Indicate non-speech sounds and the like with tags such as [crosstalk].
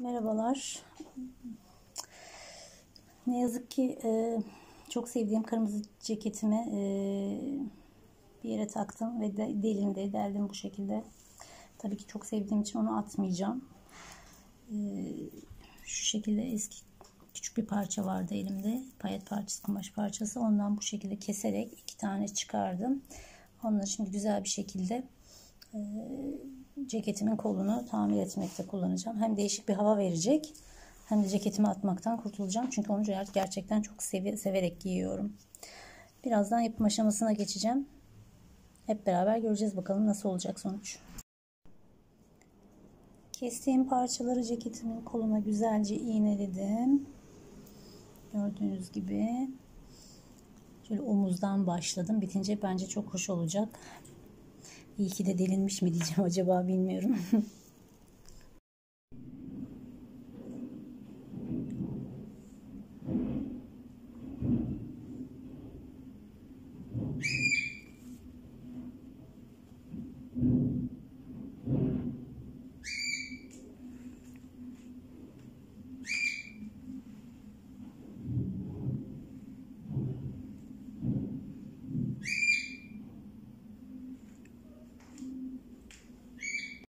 Merhabalar. Ne yazık ki e, çok sevdiğim kırmızı ceketimi e, bir yere taktım ve de, delindi, deldim bu şekilde. Tabii ki çok sevdiğim için onu atmayacağım. E, şu şekilde eski küçük bir parça vardı elimde. Payet parçası, kumaş parçası. Ondan bu şekilde keserek iki tane çıkardım. Onları şimdi güzel bir şekilde e, ceketimin kolunu tamir etmekte kullanacağım. Hem değişik bir hava verecek hem de ceketimi atmaktan kurtulacağım. Çünkü onu gerçekten çok sev severek giyiyorum. Birazdan yapım aşamasına geçeceğim. Hep beraber göreceğiz bakalım nasıl olacak sonuç. Kestiğim parçaları ceketimin koluna güzelce iğneledim. Gördüğünüz gibi. Şöyle omuzdan başladım. Bitince bence çok hoş olacak. İyi ki de delinmiş mi diyeceğim acaba bilmiyorum. [laughs]